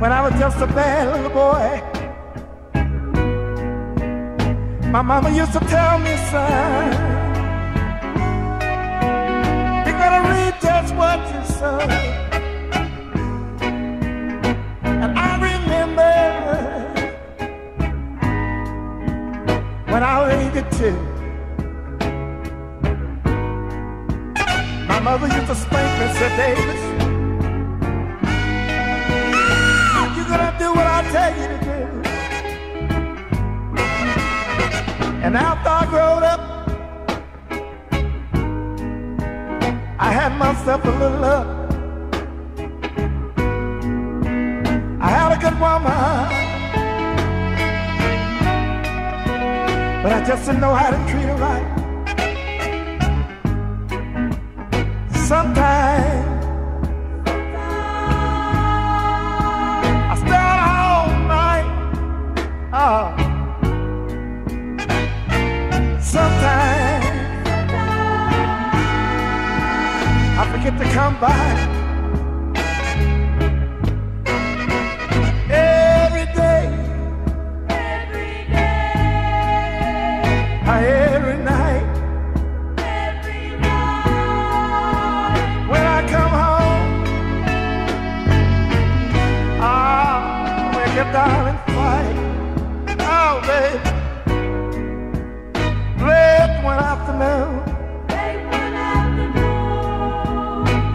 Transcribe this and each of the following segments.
just a bad little boy. My mama used to tell me, son, you gotta read just what you sow. And I remember when I was 82. My mother used to spank me, said, Davis, tell you. And after I growed up, I had myself a little up. I had a good woman, but I just didn't know how to treat her right. Sometimes I forget to come by. Every day, Ah, every night. When I come home, ah, get down and fight. Oh, baby. Late one afternoon,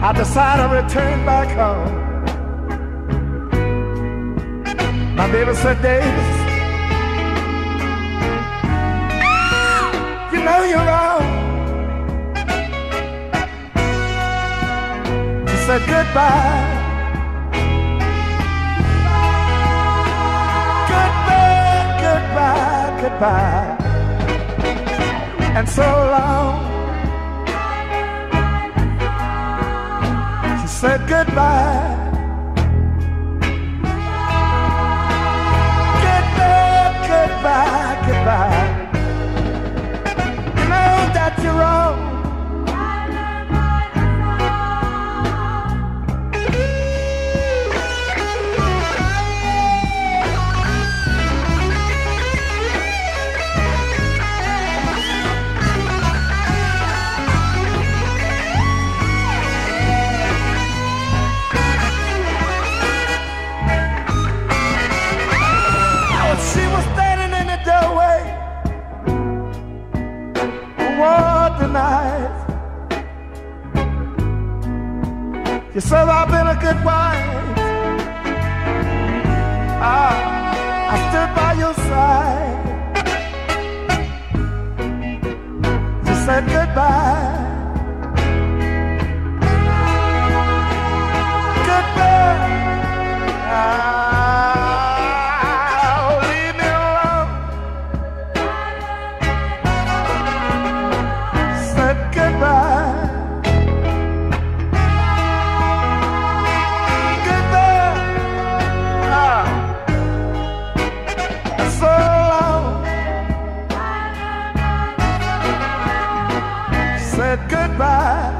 I decide to return back home. My baby said, Davis, you know you're wrong. She said goodbye. Goodbye, goodbye, goodbye and so long. Said goodbye. You said I've been a good wife. Ah, I stood by your side. Goodbye.